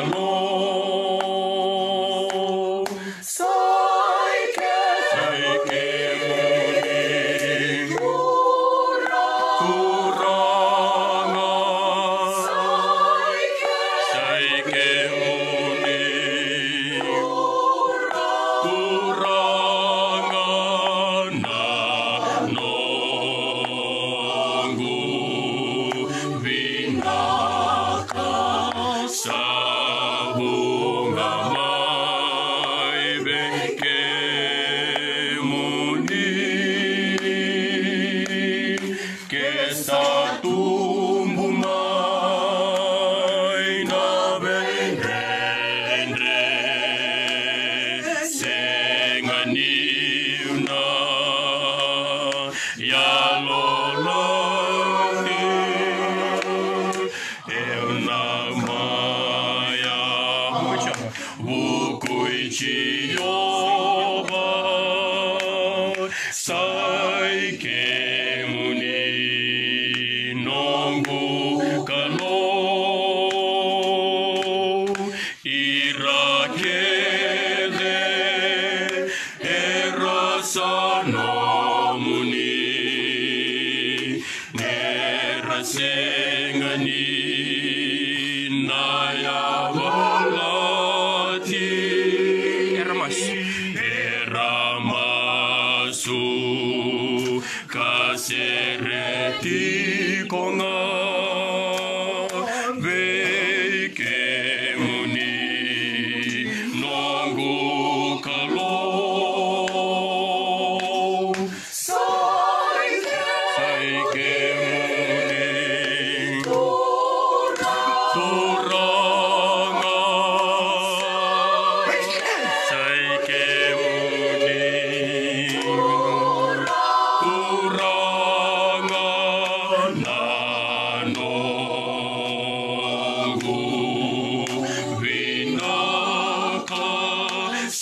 amor. Mucha vukuichiyova saike muni nongu kalo irakele erasano muni nerasengani nayavalati su ka se re ti ko nga